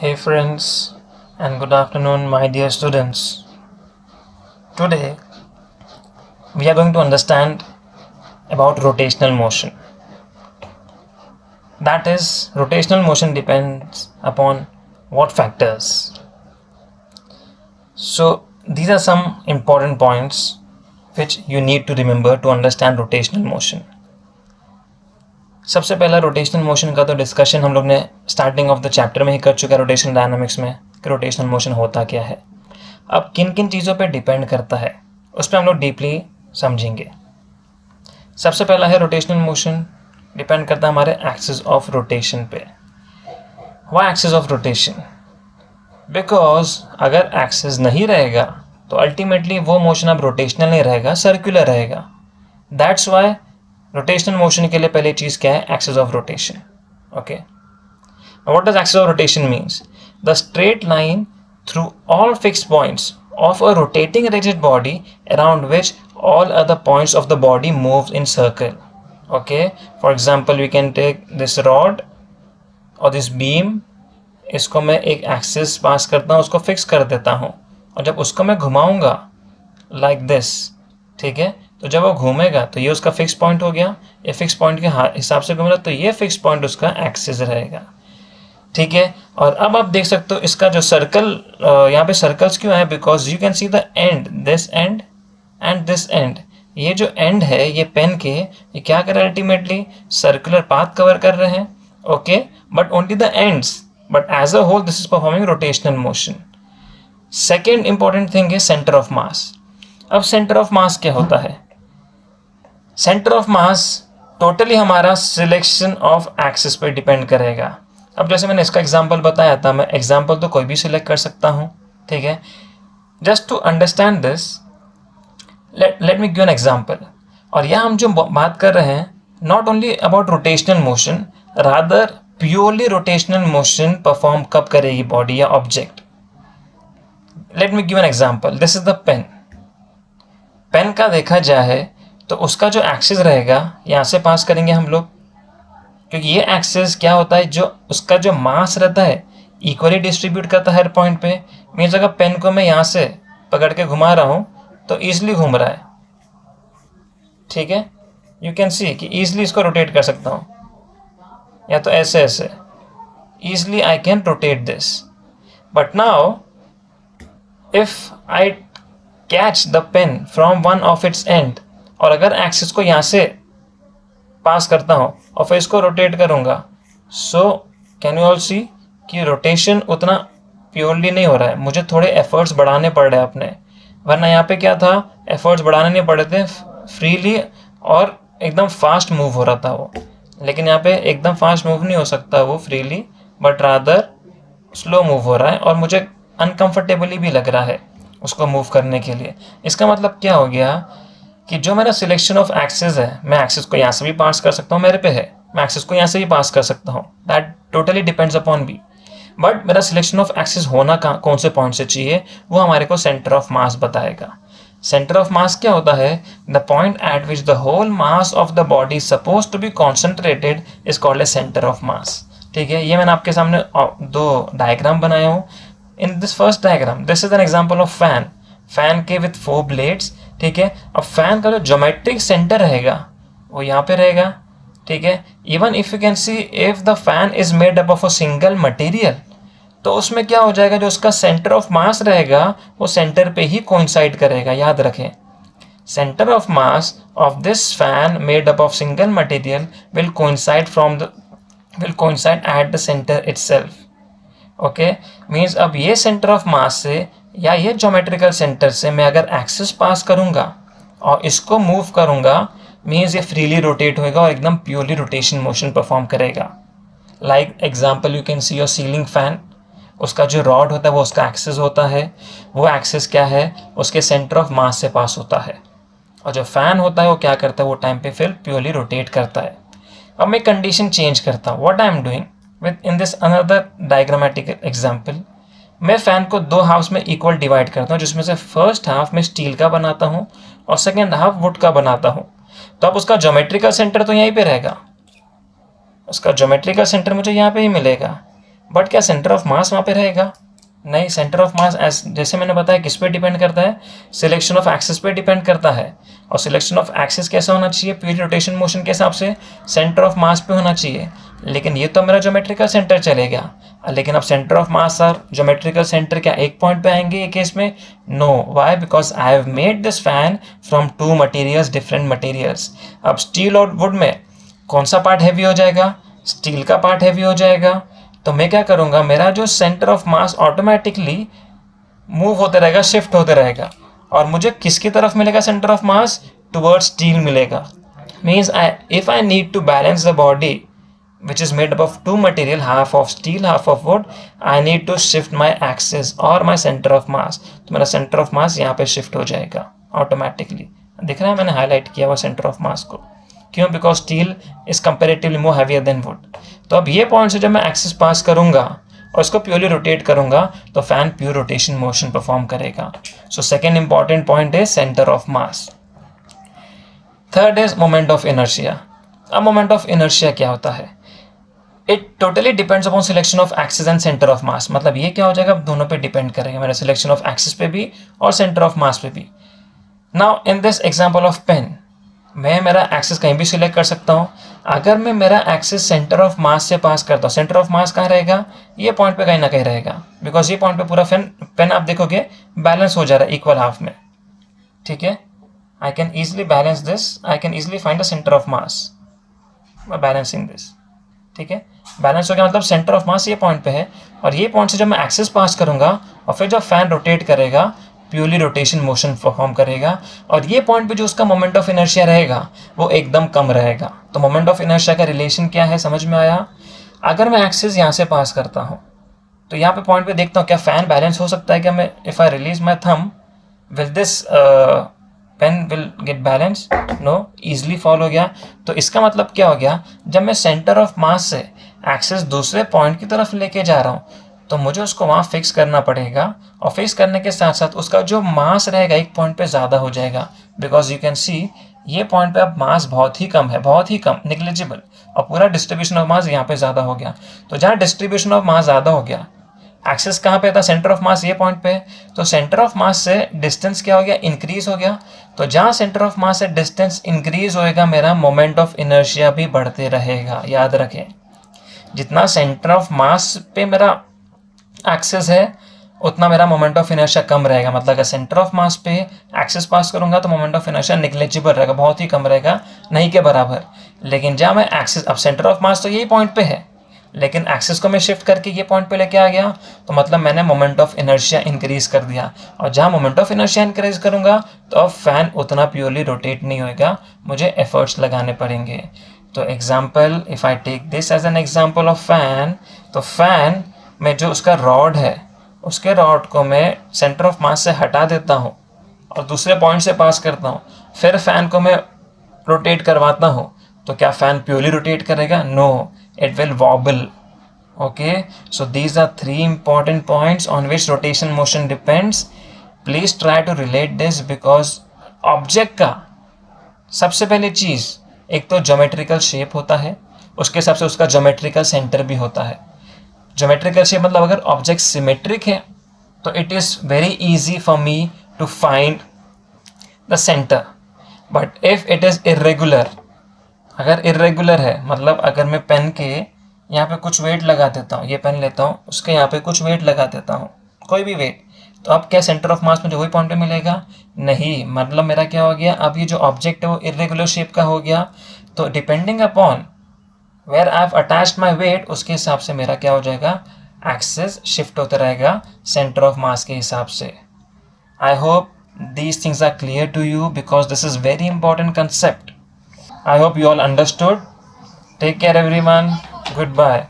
Hey friends and good afternoon my dear students. Today we are going to understand about rotational motion. That is rotational motion depends upon what factors. So these are some important points which you need to remember to understand rotational motion. सबसे पहला rotational motion का तो discussion हम लोग ने starting of the chapter में ही कर चुका है रोटेशन डायनामिक्स में कि रोटेशनल मोशन होता क्या है। अब किन किन चीज़ों पे डिपेंड करता है, उस पर हम लोग डीपली समझेंगे। सबसे पहला है रोटेशनल मोशन डिपेंड करता है हमारे एक्सिस ऑफ़ रोटेशन पे। Y axis of rotation because अगर एक्सिस नहीं रहेगा तो अल्टीमेटली वो मोशन अब रोटेशनल नहीं रहेगा सर्कुलर रहेगा। दैट्स वाई रोटेशनल मोशन के लिए पहले चीज़ क्या है? Axis of rotation okay what does axis of rotation means the straight line through all fix points of a rotating rigid body around which all other points of the body moves in circle. Okay. For example, we can take this rod और this beam इसको मैं एक axis pass करता हूँ, उसको fix कर देता हूँ। और जब उसको मैं घुमाऊँगा लाइक दिस ठीक है? तो जब वो घूमेगा तो ये उसका फिक्स पॉइंट हो गया। ये फिक्स पॉइंट के हिसाब से घूमेगा तो ये फिक्स पॉइंट उसका एक्सिस रहेगा। ठीक है? और अब आप देख सकते हो इसका जो सर्कल यहाँ पे सर्कल्स क्यों है? Because you can see the end this end end this end ये जो एंड है, ये पेन के, ये क्या कर रहे हैं अल्टीमेटली सर्कुलर पाथ कवर कर रहे हैं। Okay but only the ends but as a whole this is performing rotational motion second important thing है सेंटर ऑफ़ मास अब सेंटर ऑफ़ मास क्या होता है? सेंटर ऑफ़ मास टोटली हमारा selection of axis पे डिपेंड करेगा। अब जैसे मैंने इसका एग्ज़ाम्पल बताया था, मैं एग्ज़ाम्पल तो कोई भी सिलेक्ट कर सकता हूँ, ठीक है? Just to understand this let let me give an example और यहाँ हम जो बात कर रहे हैं not only about rotational motion rather purely rotational motion perform कब करेगी बॉडी या object let me give an example this is the pen pen का देखा जाए तो उसका जो एक्सेस रहेगा, यहाँ से पास करेंगे हम लोग। क्योंकि ये एक्सेस क्या होता है, जो उसका जो मास रहता है इक्वली डिस्ट्रीब्यूट करता है हर पॉइंट पे। मीन्स अगर पेन को मैं यहाँ से पकड़ के घुमा रहा हूँ तो ईजिली घूम रहा है। ठीक है? यू कैन सी कि ईजिली इसको रोटेट कर सकता हूँ। या तो ऐसे ऐसे। Easily I can rotate this but now if I catch the pen from one of its end और अगर एक्सिस को यहाँ से पास करता हूँ और फिर इसको रोटेट करूँगा so can you all see कि रोटेशन उतना प्योरली नहीं हो रहा है। मुझे थोड़े एफर्ट्स बढ़ाने पड़ रहे हैं अपने। वरना यहाँ पे क्या था? एफर्ट्स बढ़ाने नहीं पड़े थे फ्रीली और एकदम फास्ट मूव हो रहा था वो। लेकिन यहाँ पे एकदम फास्ट मूव नहीं हो सकता वो freely but rather slow move हो रहा है और मुझे अनकंफर्टेबली भी लग रहा है उसको मूव करने के लिए। इसका मतलब क्या हो गया? कि जो मेरा सिलेक्शन ऑफ़ एक्सेस है, मैं एक्सेस को यहाँ से भी पास कर सकता हूँ, मेरे पे है। मैं एक्सेस को यहाँ से भी पास कर सकता हूँ। That totally depends upon B but मेरा सिलेक्शन ऑफ़ एक्सेस होना कहाँ, कौन से पॉइंट से चाहिए, वो हमारे को सेंटर ऑफ़ मास बताएगा। सेंटर ऑफ़ मास क्या होता है? The point at which the whole mass of the body suppose to be concentrated is called a centre of mass ठीक है? ये मैंने आपके सामने दो डायग्राम बनाया हूँ। In this first diagram this is an example of fan fan के विथ फोर ब्लेड्स ठीक है? अब फ़ैन का जो जोमेट्रिक सेंटर रहेगा, वो यहाँ पे रहेगा, ठीक है? Even if you can see if the fan is made up of a single material तो उसमें क्या हो जाएगा? जो उसका सेंटर ऑफ़ मास रहेगा, वो सेंटर पे ही कोइंसाइड करेगा, याद रखें। Centre of mass of this fan made up of single material will coincide from the will coincide at the centre itself okay means अब ये सेंटर ऑफ़ मास से या ये जोमेट्रिकल सेंटर से मैं अगर एक्सेस पास करूँगा और इसको मूव करूँगा मीन्स ये फ्रीली रोटेट होएगा और एकदम प्योरली रोटेशन मोशन परफॉर्म करेगा। Like example you can see your ceiling fan उसका जो रॉड होता है, वो उसका एक्सेस होता है। वो एक्सेस क्या है? उसके सेंटर ऑफ़ मास से पास होता है। और जो फ़ैन होता है, वो क्या करता है? वो टाइम पे फिर प्योरली रोटेट करता है। अब मैं कंडीशन चेंज करता हूँ। What I am doing with in this another diagrammatic example मैं फ़ैन को दो हाफ्स में इक्वल डिवाइड करता हूँ, जिसमें से फ़र्स्ट हाफ़ में स्टील का बनाता हूँ और सेकेंड हाफ़ वुड का बनाता हूँ। तो अब उसका जोमेट्रिकल सेंटर तो यहीं पे रहेगा। उसका जोमेट्रिकल सेंटर मुझे यहाँ पे ही मिलेगा। बट क्या सेंटर ऑफ़ मास वहाँ पे रहेगा? नहीं सेंटर ऑफ़ मास जैसे मैंने बताया, किस पे डिपेंड करता है? सिलेक्शन ऑफ़ एक्सिस पे डिपेंड करता है। और सिलेक्शन ऑफ़ एक्सिस कैसा होना चाहिए? प्यूरी रोटेशन मोशन के हिसाब से सेंटर ऑफ़ मास पे होना चाहिए। लेकिन ये तो मेरा जोमेट्रिकल सेंटर चलेगा। लेकिन अब सेंटर ऑफ़ मास और जोमेट्रिकल सेंटर क्या एक पॉइंट पे आएँगे ये केस में? No why because I have made this fan from two materials different materials अब स्टील और वुड में कौन सा पार्ट हैवी हो जाएगा? स्टील का पार्ट हैवी हो जाएगा। तो मैं क्या करूँगा? मेरा जो centre of mass automatically move होते रहेगा शिफ्ट होते रहेगा। और मुझे किसकी तरफ़ मिलेगा centre of mass towards steel मिलेगा। Means I if I need to balance the body which is made up of two material, half of steel, half of wood, I need to shift my axis or my center of mass. तो मेरा center of mass यहाँ पे shift हो जाएगा automatically दिख रहा है मैंने highlight किया हुआ center of mass को। क्यों? Because steel is comparatively more heavier than wood तो अब ये पॉइंट से जब मैं एक्सिस पास करूँगा और इसको प्योरली रोटेट करूँगा तो fan pure rotation motion perform करेगा। So second important point is centre of mass third is moment of inertia अब मोमेंट ऑफ़ इनर्शिया क्या होता है? It totally depends upon selection of axis and centre of mass मतलब ये क्या हो जाएगा? दोनों पे डिपेंड करेगा मेरा सिलेक्शन ऑफ़ एक्सिस पे भी और सेंटर ऑफ़ मास पे भी। Now in this example of pen मैं मेरा एक्सेस कहीं भी सिलेक्ट कर सकता हूँ। अगर मैं मेरा एक्सेस सेंटर ऑफ़ मास से पास करता हूँ सेंटर ऑफ़ मास कहाँ रहेगा? ये पॉइंट पे कहीं ना कहीं रहेगा। बिकॉज़ ये पॉइंट पे पूरा पेन पेन आप देखोगे बैलेंस हो जा रहा है इक्वल हाफ़ में। ठीक है? I can easily balance this I can easily find the centre of mass balancing this ठीक है? बैलेंस हो गया मतलब सेंटर ऑफ़ मास ये पॉइंट पे है। और ये पॉइंट से जब मैं एक्सेस पास करूँगा, और फिर जब फ़ैन रोटेट करेगा प्योरली रोटेशन मोशन परफॉर्म करेगा, और ये पॉइंट पे जो उसका मोमेंट ऑफ़ इनर्शिया रहेगा, वो एकदम कम रहेगा। तो मोमेंट ऑफ़ इनर्शिया का रिलेशन क्या है, समझ में आया? अगर मैं एक्सेस यहाँ से पास करता हूँ तो यहाँ पे पॉइंट पे देखता हूँ, क्या फ़ैन बैलेंस हो सकता है क्या मैं if I release my thumb will this pen will get balance no easily fall हो गया। तो इसका मतलब क्या हो गया? जब मैं सेंटर ऑफ़ मास से एक्सेस दूसरे पॉइंट की तरफ़ लेके जा रहा हूँ तो मुझे उसको वहाँ फिक्स करना पड़ेगा और फिक्स करने के साथ साथ उसका जो मास रहेगा एक पॉइंट पे ज़्यादा हो जाएगा। बिकॉज़ यू कैन सी ये पॉइंट पे अब मास बहुत ही कम है, बहुत ही कम निग्लिजिबल और पूरा डिस्ट्रीब्यूशन ऑफ़ मास यहाँ पे ज़्यादा हो गया। तो जहाँ डिस्ट्रीब्यूशन ऑफ़ मास ज़्यादा हो गया एक्सेस कहाँ पे था सेंटर ऑफ़ मास ये पॉइंट पे तो सेंटर ऑफ़ मास से डिस्टेंस क्या हो गया? इंक्रीज हो गया। तो जहाँ सेंटर ऑफ़ मास से डिस्टेंस इंक्रीज होएगा, मेरा मोमेंट ऑफ़ इनर्शिया भी बढ़ते रहेगा। याद रखें, जितना सेंटर ऑफ़ मास पे मेरा एक्सेस है, उतना मेरा मोमेंट ऑफ़ इनर्शिया कम रहेगा। मतलब अगर सेंटर ऑफ़ मास पे एक्सेस पास करूँगा तो मोमेंट ऑफ़ इनर्शिया निग्लेजिबल रहेगा। बहुत ही कम रहेगा। नहीं के बराबर। लेकिन जहाँ मैं एक्सेस अब सेंटर ऑफ़ मास तो यही पॉइंट पे है। लेकिन एक्सेस को मैं शिफ्ट करके ये पॉइंट पे लेके आ गया तो मतलब मैंने मोमेंट ऑफ़ इनर्शिया इंक्रीज कर दिया। और जहाँ मोमेंट ऑफ़ इनर्शिया इंक्रीज करूँगा तो अब फ़ैन उतना प्योरली रोटेट नहीं होएगा, मुझे एफर्ट्स लगाने पड़ेंगे। तो example if I take this as an example of fan तो फ़ैन में जो उसका रॉड है, उसके रॉड को मैं सेंटर ऑफ़ मास से हटा देता हूँ और दूसरे पॉइंट से पास करता हूँ। फिर फ़ैन को मैं रोटेट करवाता हूँ तो क्या फ़ैन प्योरली रोटेट करेगा? No it will wobble okay so these are three important points on which rotation motion depends please try to relate this because object का सबसे पहले चीज़, एक तो जोमेट्रिकल शेप होता है, उसके हिसाब से उसका जोमेट्रिकल सेंटर भी होता है। जोमेट्रिकल शेप मतलब अगर ऑब्जेक्ट सिमेट्रिक है तो it is very easy for me to find the centre but if it is irregular अगर इरेगुलर है मतलब अगर मैं पेन के यहाँ पे कुछ वेट लगा देता हूँ, ये पेन लेता हूँ, उसके यहाँ पे कुछ वेट लगा देता हूँ, कोई भी वेट तो अब क्या सेंटर ऑफ़ मास मुझे वही पॉइंट पे मिलेगा? नहीं मतलब मेरा क्या हो गया, अब ये जो ऑब्जेक्ट है वो इरेगुलर शेप का हो गया तो depending upon where I have attached my weight उसके हिसाब से मेरा क्या हो जाएगा? एक्सेस शिफ्ट होता रहेगा सेंटर ऑफ़ मास के हिसाब से। I hope these things are clear to you because this is very important concept. I hope you all understood. Take care everyone. Goodbye